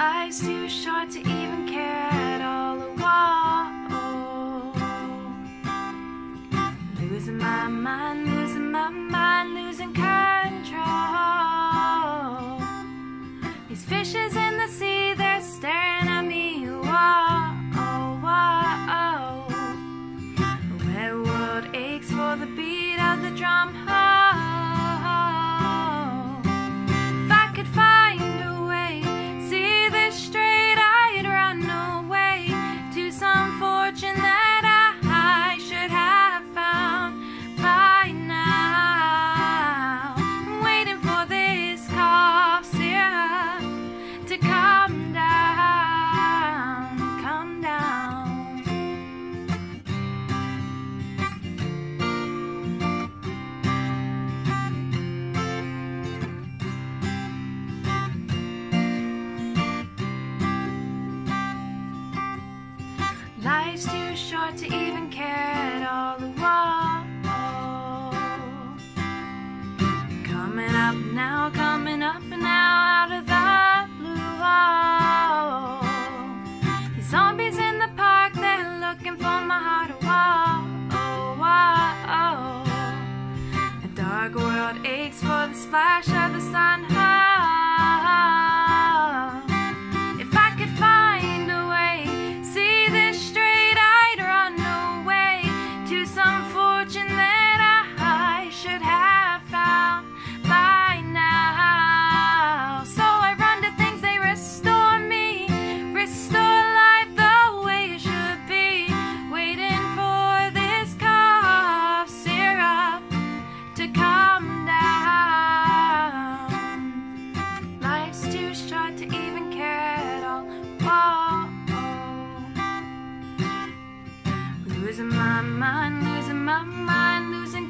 Life's too short to even care at all. Whoa. Losing my mind, losing my mind, losing control. These fishes in the sea, they're staring at me. Whoa, oh, whoa. The wet world aches for the beat of the drum. Life's too short to even care at all. Coming up now, coming up now out of the blue. Oh. These zombies in the park, they're looking for my heart. Whoa. Whoa. The dark world aches for the splash of the sun. Losing my mind, losing my mind, losing